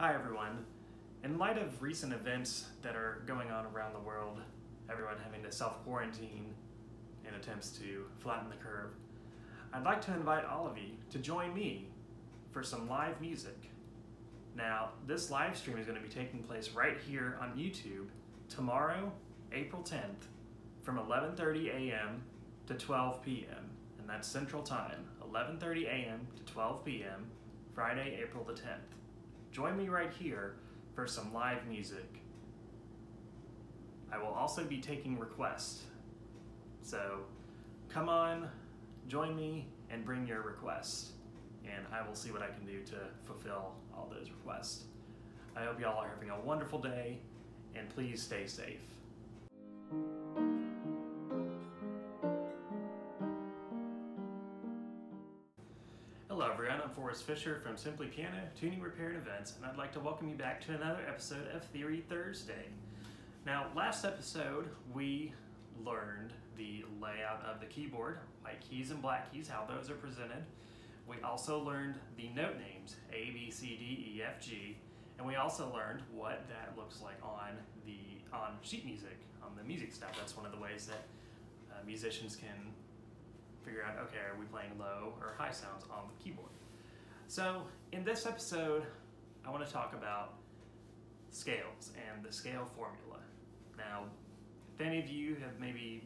Hi, everyone. In light of recent events that are going on around the world, everyone having to self quarantine in attempts to flatten the curve, I'd like to invite all of you to join me for some live music. Now, this live stream is going to be taking place right here on YouTube tomorrow, April 10th, from 11:30 a.m. to 12 p.m. and that's Central Time, 11:30 a.m. to 12 p.m. Friday, April the 10th. Join me right here for some live music. I will also be taking requests. So come on, join me, and bring your requests. And I will see what I can do to fulfill all those requests. I hope y'all are having a wonderful day, and please stay safe. Fisher from Simply Piano, Tuning Repair and Events, and I'd like to welcome you back to another episode of Theory Thursday. Now, last episode we learned the layout of the keyboard, white keys and black keys, how those are presented. We also learned the note names, A, B, C, D, E, F, G, and we also learned what that looks like on the on sheet music, on the music staff. That's one of the ways that uh, musicians can figure out, okay, are we playing low or high sounds on the keyboard? So in this episode, I want to talk about scales and the scale formula. Now, if any of you have maybe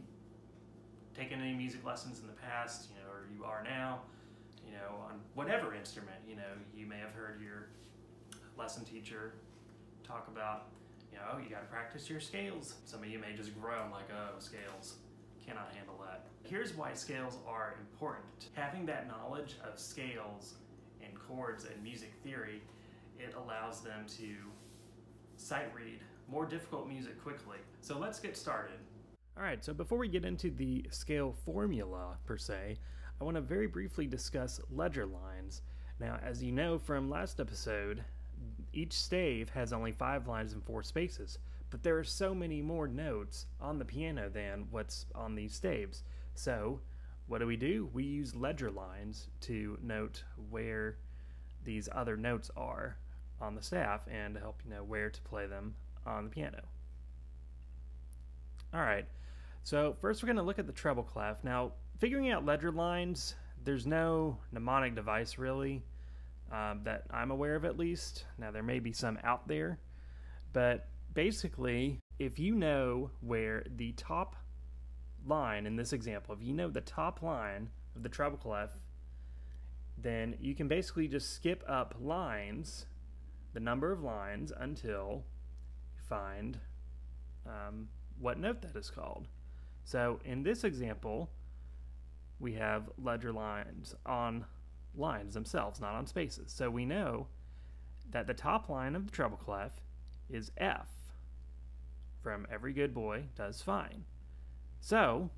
taken any music lessons in the past, you know, or you are now, you know, on whatever instrument, you know, you may have heard your lesson teacher talk about, you know, oh, you got to practice your scales. Some of you may just groan like, oh, scales, cannot handle that. Here's why scales are important. Having that knowledge of scales and chords and music theory, it allows them to sight read more difficult music quickly. So let's get started. All right, so before we get into the scale formula per se, I want to very briefly discuss ledger lines. Now, as you know from last episode, each stave has only five lines and four spaces, but there are so many more notes on the piano than what's on these staves. So, what do we do? We use ledger lines to note where these other notes are on the staff and to help you know where to play them on the piano. All right, so first we're going to look at the treble clef. Now, figuring out ledger lines, there's no mnemonic device really um, that I'm aware of at least. Now, there may be some out there, but basically, if you know where the top line in this example, if you know the top line of the treble clef, then you can basically just skip up lines, the number of lines, until you find um, what note that is called. So in this example, we have ledger lines on lines themselves, not on spaces. So we know that the top line of the treble clef is F from Every Good Boy Does Fine. So,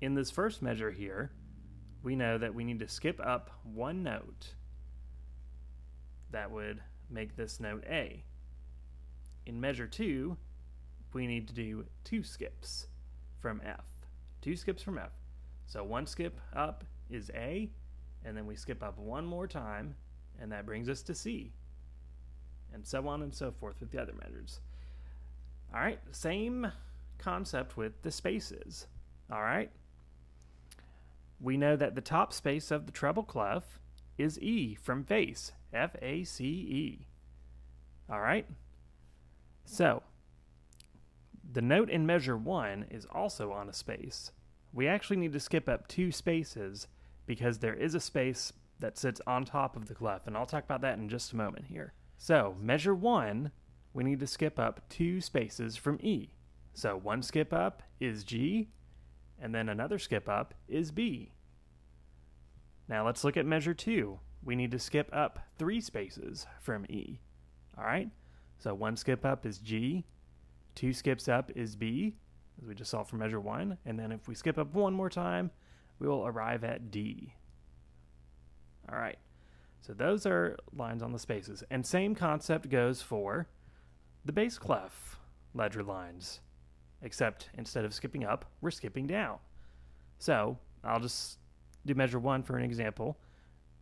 in this first measure here, we know that we need to skip up one note. That would make this note A. In measure 2, we need to do two skips from F. Two skips from F. So one skip up is A, and then we skip up one more time, and that brings us to C. And so on and so forth with the other measures. All right, same concept with the spaces. All right. We know that the top space of the treble clef is E from face, F A C E. All right. So, the note in measure 1 is also on a space. We actually need to skip up two spaces because there is a space that sits on top of the clef, and I'll talk about that in just a moment here. So, measure 1, we need to skip up two spaces from E. So, one skip up is G, and then another skip up is B. Now, let's look at measure 2. We need to skip up three spaces from E. All right? So, one skip up is G, two skips up is B, as we just saw from measure 1, and then if we skip up one more time, we will arrive at D. All right. So those are lines on the spaces. And same concept goes for the bass clef ledger lines, except instead of skipping up, we're skipping down. So I'll just do measure one for an example.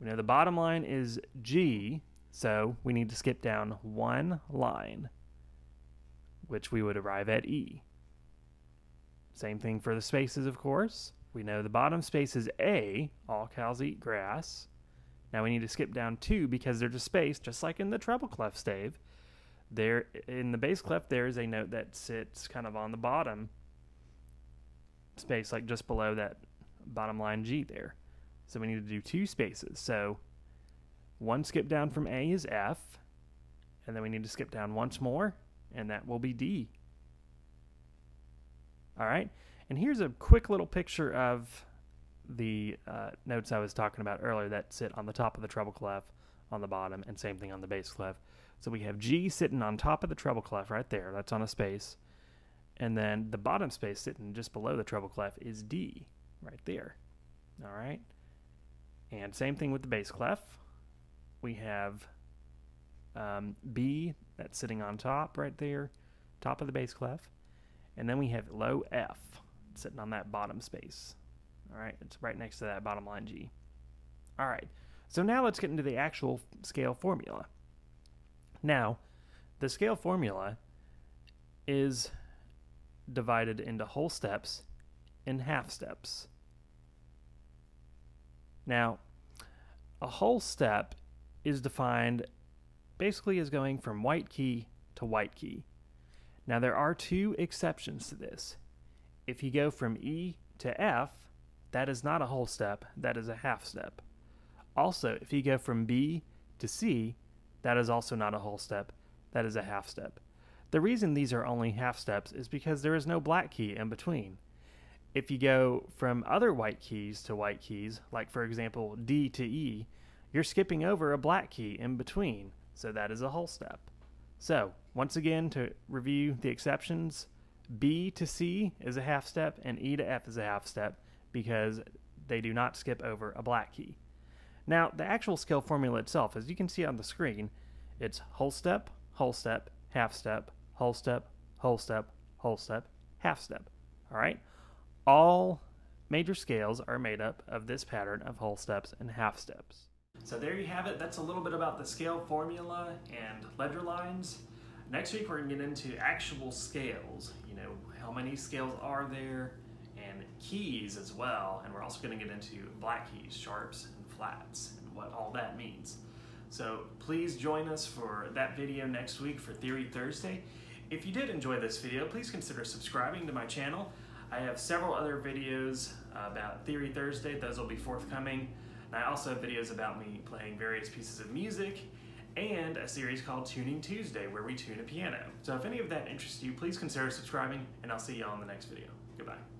We know the bottom line is G, So we need to skip down one line, which we would arrive at E. Same thing for the spaces, of course. We know the bottom space is A, all cows eat grass. Now we need to skip down two because there's a space, just like in the treble clef stave. There in the bass clef, there is a note that sits kind of on the bottom space, like just below that bottom line G there. So we need to do two spaces. So one skip down from A is F, and then we need to skip down once more, and that will be D. All right, and here's a quick little picture of the uh, notes I was talking about earlier that sit on the top of the treble clef on the bottom, and same thing on the bass clef. So we have G sitting on top of the treble clef right there, that's on a space. And then the bottom space sitting just below the treble clef is D right there. All right. And same thing with the bass clef. We have um, B that's sitting on top right there, top of the bass clef. And then we have low F sitting on that bottom space. All right, it's right next to that bottom line G. All right, so now let's get into the actual scale formula. Now, the scale formula is divided into whole steps and half steps. Now, a whole step is defined basically as going from white key to white key. Now, there are two exceptions to this. If you go from E to F, that is not a whole step, that is a half step. Also, if you go from B to C, that is also not a whole step, that is a half step. The reason these are only half steps is because there is no black key in between. If you go from other white keys to white keys, like for example D to E, you're skipping over a black key in between, so that is a whole step. So, once again, to review the exceptions, B to C is a half step and E to F is a half step because they do not skip over a black key. Now, the actual scale formula itself, as you can see on the screen, it's whole step, whole step, half step, whole step, whole step, whole step, half step. All right? All major scales are made up of this pattern of whole steps and half steps. So there you have it. That's a little bit about the scale formula and ledger lines. Next week we're going to get into actual scales. You know, how many scales are there and keys as well. And we're also going to get into black keys, sharps flats and what all that means. So please join us for that video next week for Theory Thursday. If you did enjoy this video, please consider subscribing to my channel. I have several other videos about Theory Thursday. Those will be forthcoming. And I also have videos about me playing various pieces of music and a series called Tuning Tuesday where we tune a piano. So if any of that interests you, please consider subscribing and I'll see you all in the next video. Goodbye.